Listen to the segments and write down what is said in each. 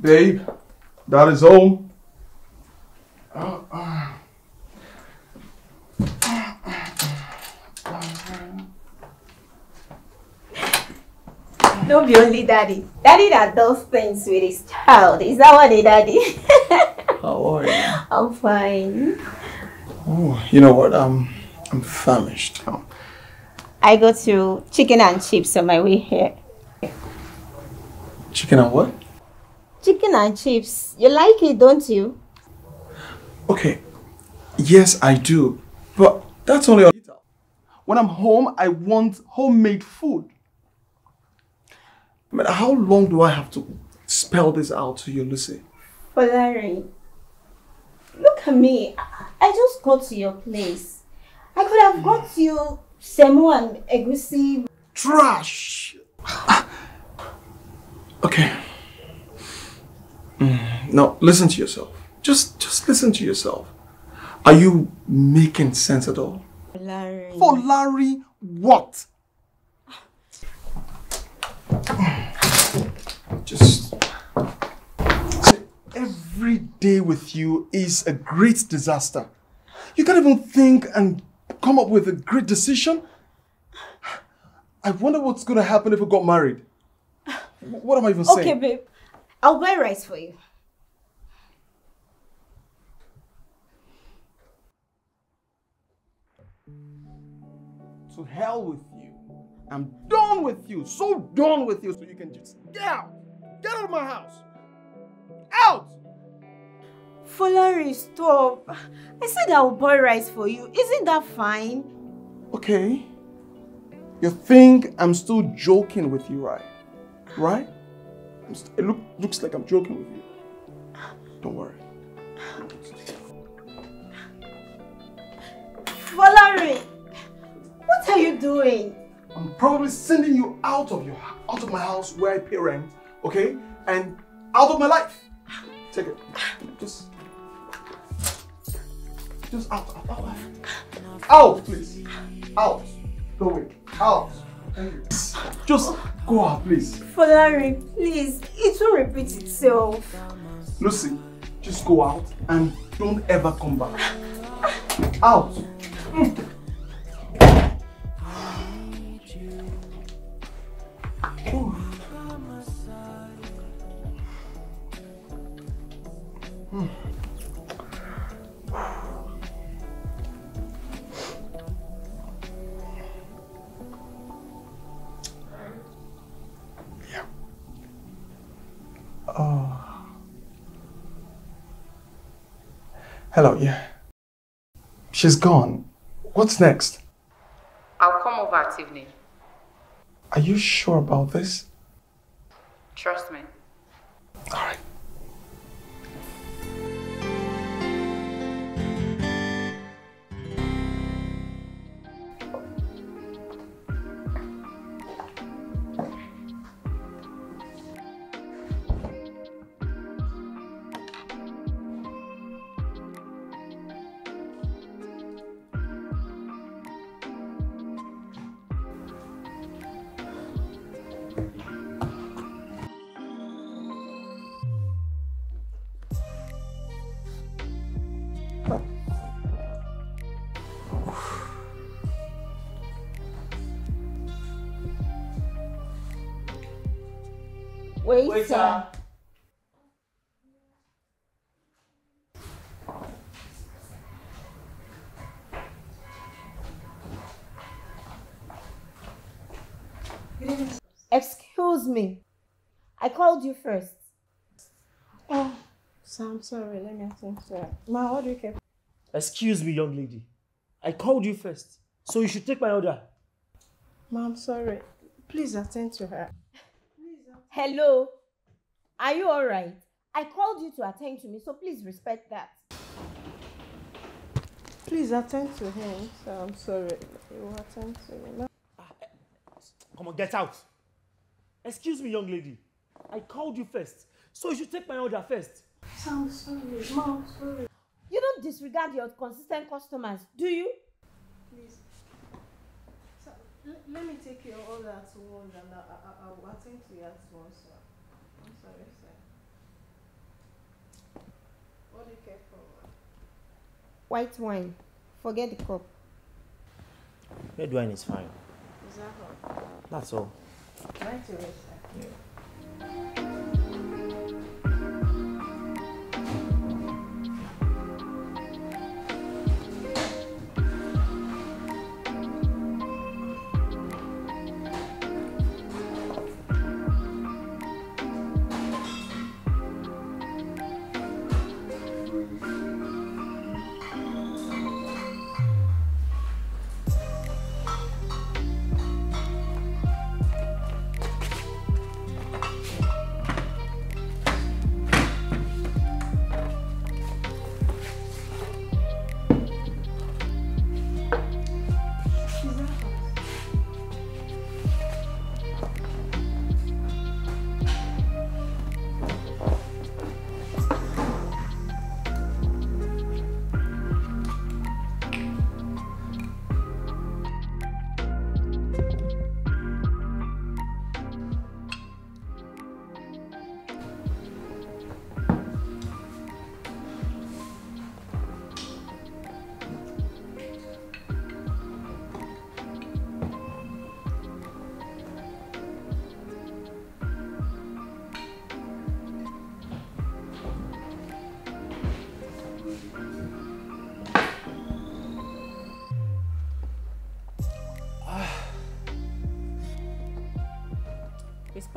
Babe, that is home. Don't be only daddy. Daddy that does things with his child. Is that what a daddy? How are you? I'm fine. Oh, you know what? Um, I'm famished. Um, I go to chicken and chips on my way here. chicken and what? Chicken and chips. You like it, don't you? Okay. Yes, I do. But that's only a little. When I'm home, I want homemade food. I mean, how long do I have to spell this out to you, Lucy? Folarin. Look at me. I- I just got to your place. I could have got you semo and egusi. Trash! okay. Mm, no, listen to yourself. Just, just listen to yourself. Are you making sense at all? Larry. Folarin, what? Just every day with you is a great disaster. You can't even think and come up with a great decision. I wonder what's going to happen if we got married. What am I even Okay, saying? Okay, babe. I'll buy rice for you. To hell with you. I'm done with you. So done with you. So you can just get out. Get out of my house. Out! Folarin, stop. I said I'll buy rice for you. Isn't that fine? Okay. You think I'm still joking with you, right? Right? It look, looks like I'm joking with you. Don't worry. Valerie, what are you doing? I'm probably sending you out of your out of my house where I pay rent, okay? And out of my life. Take it. Just just out, out, out, out. Out, please. Out. Go away. Out. Just go out, please. Valerie, please, it will repeat itself. Lucy, just go out and don't ever come back. Out. Oh. Hello, yeah. She's gone. What's next? I'll come over at evening. Are you sure about this? Trust me. Waiter. Excuse me. I called you first. Oh, so I'm sorry. Let me attend to it. Ma, what do you care? Excuse me, young lady. I called you first, so you should take my order. Ma, I'm sorry. Please attend to her. Hello. Are you alright? I called you to attend to me, so please respect that. Please attend to him. So I'm sorry. You attend to him. Ah, eh, come on, get out. Excuse me, young lady. I called you first, so you should take my order first. I'm sorry. Ma, I'm sorry. You don't disregard your consistent customers, do you? Please. So, let me take your order at once and I, I, I will attend to you at once. Sir. I'm sorry, sir. What do you care for? White wine. Forget the cup. Red wine is fine. Is that all? That's all. Right away, sir.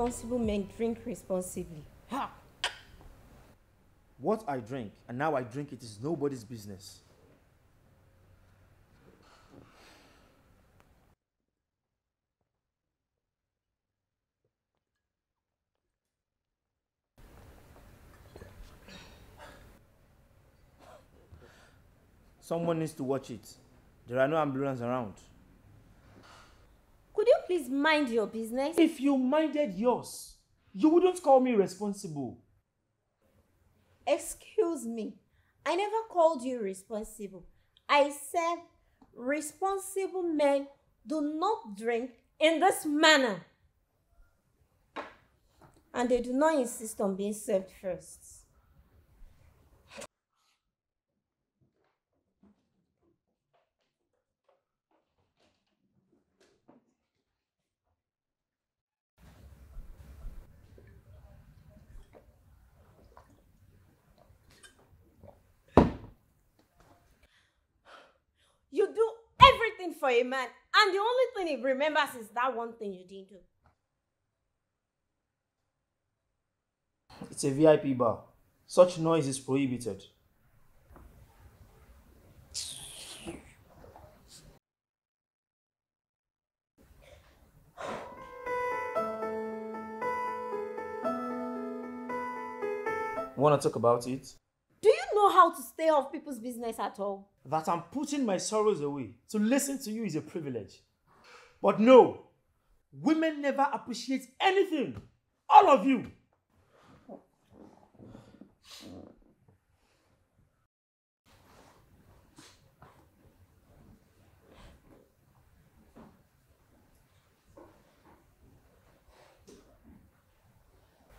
Responsible men drink responsibly. Ha! What I drink and now I drink it is nobody's business. Someone needs to watch it. There are no ambulance around. Please mind your business? If you minded yours, you wouldn't call me responsible. Excuse me. I never called you responsible. I said responsible men do not drink in this manner. And they do not insist on being served first. You do everything for a man, and the only thing he remembers is that one thing you didn't do. It's a VIP bar. Such noise is prohibited. Want to talk about it? Know how to stay off people's business at all? That I'm putting my sorrows away. To listen to you is a privilege. But no, women never appreciate anything. All of you.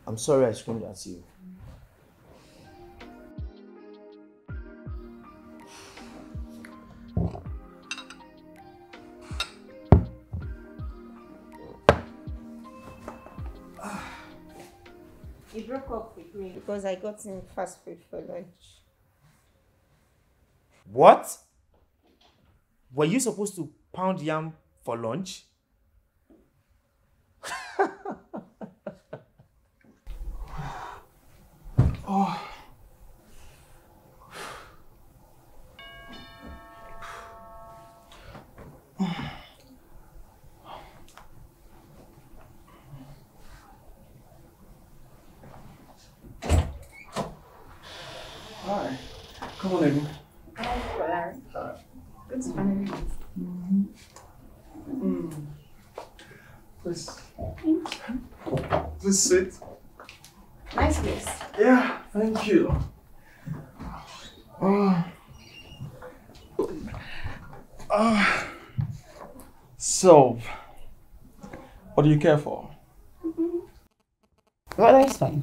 I'm sorry I screamed at you. Broke up with me because I got him fast food for lunch. What? Were you supposed to pound yam for lunch? Come on in. Good to finally meet. Please. Please sit. Nice place. Yeah, thank you. Ah. Ah. so, what do you care for? Water is fine.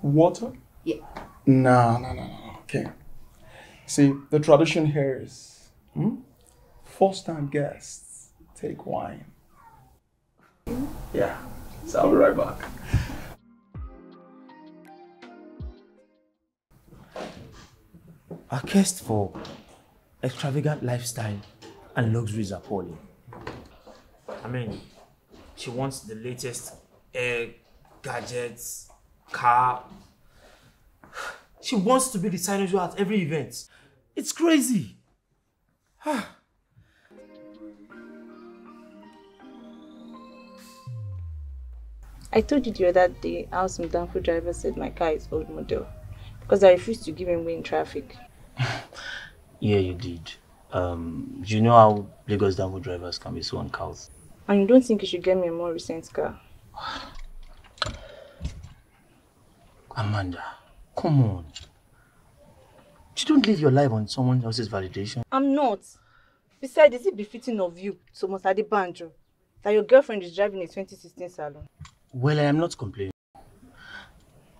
Water? Yeah. No, no, no. See, the tradition here is hmm? first time guests take wine. Yeah. So I'll be right back. Our quest for extravagant lifestyle and luxuries are appalling. I mean, she wants the latest air, gadgets, car. She wants to be the signature at every event. It's crazy. I told you the other day how some danfo driver said my car is old model because I refused to give him way in traffic. Yeah, you did. Um, you know how Lagos Danfo drivers can be so uncouth. And you don't think you should get me a more recent car? Amanda, come on. You don't live your life on someone else's validation. I'm not. Besides, is it befitting of you, Thomas Adebanjo, that your girlfriend is driving a 2016 salon? Well, I am not complaining.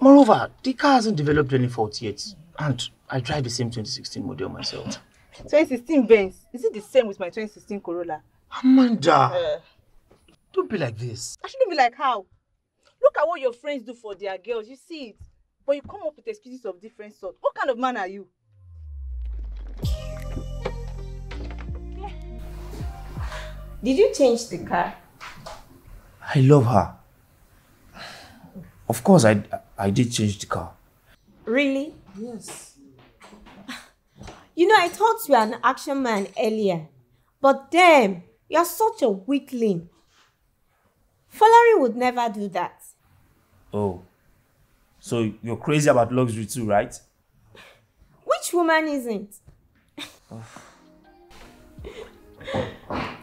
Moreover, the car hasn't developed any fault yet, and I drive the same 2016 model myself. 2016 Benz, is it the same with my 2016 Corolla? Amanda, Uh, don't be like this. I shouldn't be like how? Look at what your friends do for their girls, you see it. But you come up with excuses of different sort. What kind of man are you? Did you change the car? I love her. Of course, I, I did change the car. Really? Yes. You know, I thought you were an action man earlier. But damn, you're such a weakling. Folarin would never do that. Oh. So you're crazy about luxury too, right? Which woman isn't?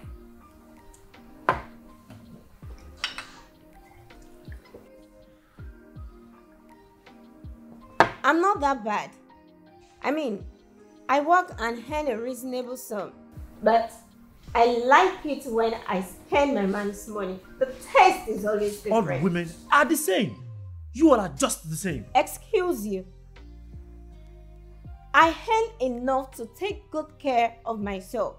I'm not that bad. I mean, I work and earn a reasonable sum. But I like it when I spend my man's money. The taste is always different. All women are the same. You all are just the same. Excuse you. I earn enough to take good care of myself.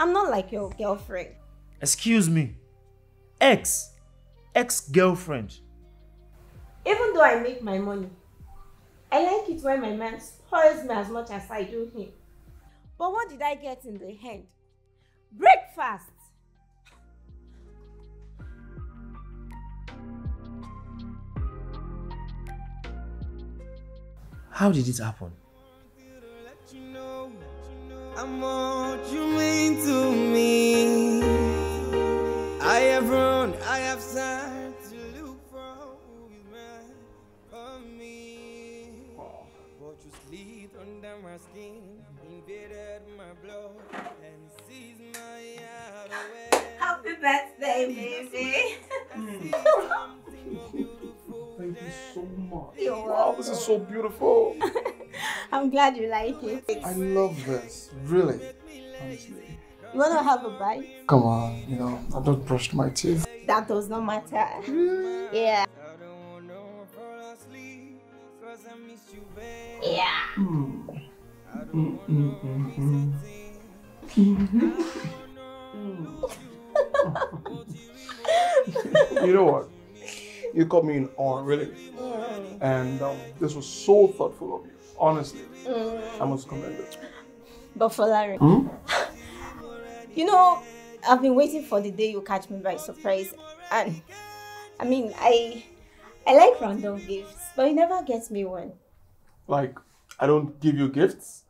I'm not like your girlfriend. Excuse me. Ex. Ex girlfriend. Even though I make my money, I like it when my man spoils me as much as I do him. But what did I get in the end? Breakfast! How did it happen? I'm what you mean to me. I have run, I have tried my skin, invaded my blood, and seized my heart away. Happy birthday, baby! Hmm. Thank you so much. You're Wow, this is so beautiful. I'm glad you like it. I love this, really. Honestly. You wanna have a bite? Come on, you know, I just brushed my teeth. That does not matter. Yeah. I don't want no fall asleep, 'cause I miss you, babe. Yeah. I don't want no Mm-hmm. Mm-hmm. Mm-hmm. You know what? You caught me in awe, really. And um, this was so thoughtful of you. Honestly, mm. I must commend it. But Folarin, Hmm? you know, I've been waiting for the day you catch me by surprise. And I mean, I I like random gifts, but you never get me one. Like, I don't give you gifts?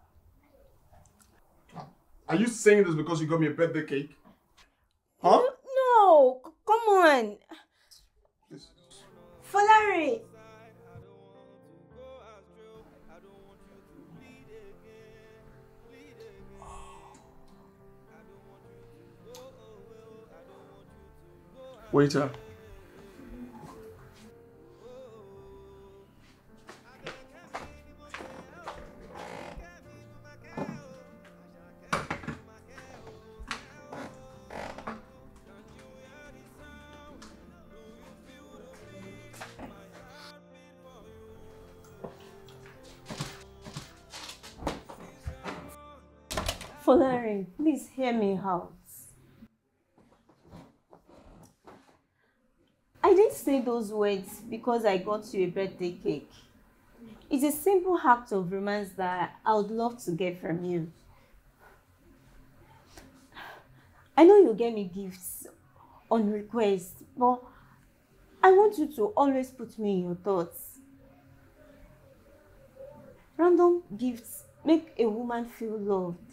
Are you saying this because you got me a birthday cake? Huh? No, come on. Folarin. Waiter. Hear me out. I didn't say those words because I got you a birthday cake. It's a simple act of romance that I would love to get from you. I know you get me gifts on request, but I want you to always put me in your thoughts. Random gifts make a woman feel loved.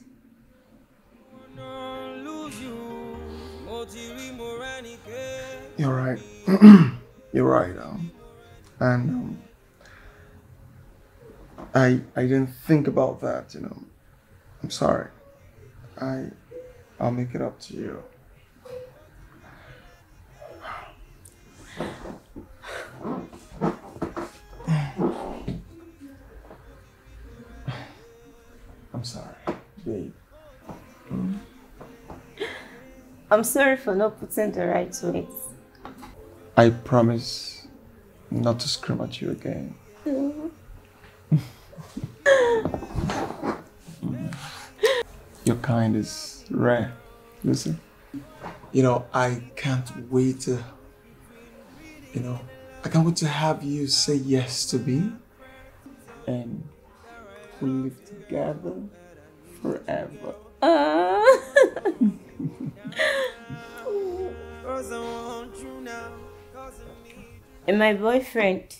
You're right. You're right. Um, and um, I I didn't think about that. You know, I'm sorry. I I'll make it up to you. I'm sorry for not putting the right words. I promise not to scream at you again. Your kind is rare, Lucy. You know, I can't wait to, you know, I can't wait to have you say yes to me. And we live together and my boyfriend,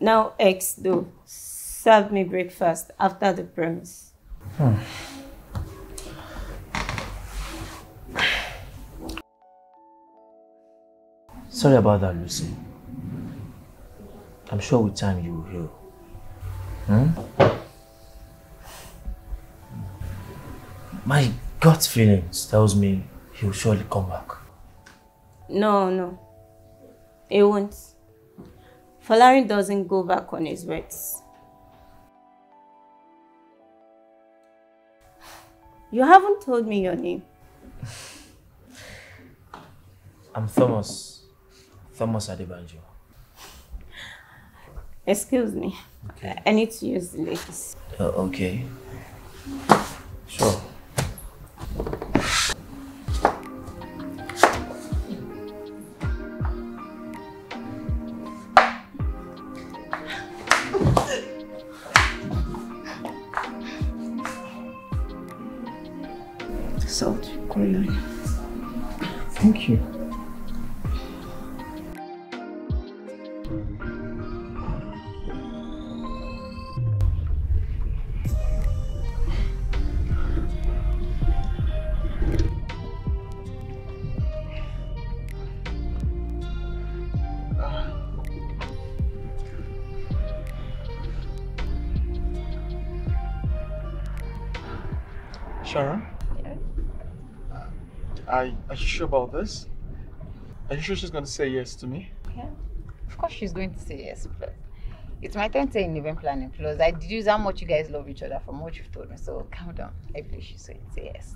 now ex though, served me breakfast after the promise. Sorry about that, Lucy. I'm sure with time you will heal. Hmm? My gut feelings tells me he'll surely come back. No, no. He won't. Folarin doesn't go back on his words. You haven't told me your name. I'm Thomas. Thomas Adebanjo. Excuse me. I need to use the ladies. Uh, okay. Sure. Thank you. Are, are you sure about this? Are you sure she's going to say yes to me? Yeah. Of course she's going to say yes, but it's my turn to say in event planning. Plus, I deduce how much you guys love each other from what you've told me. So calm down. I believe she's going to say yes.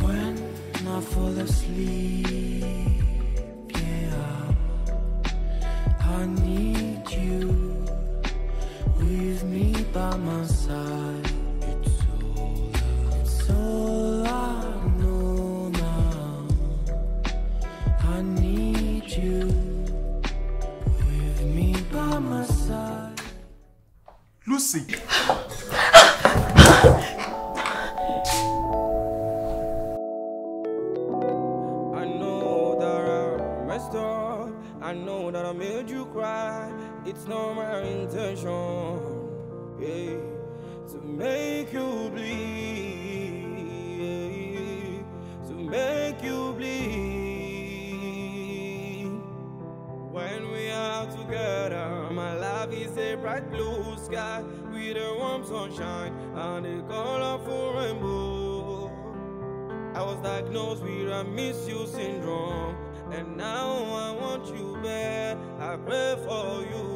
When I fall asleep, yeah, I need you with me by my side. It's all, it's all I know now. I need you with me by my side. Lucy! I know that I. I know that I made you cry. It's not my intention, bright blue sky with a warm sunshine and a colorful rainbow. I was diagnosed with a misuse syndrome, and now I want you back. I pray for you.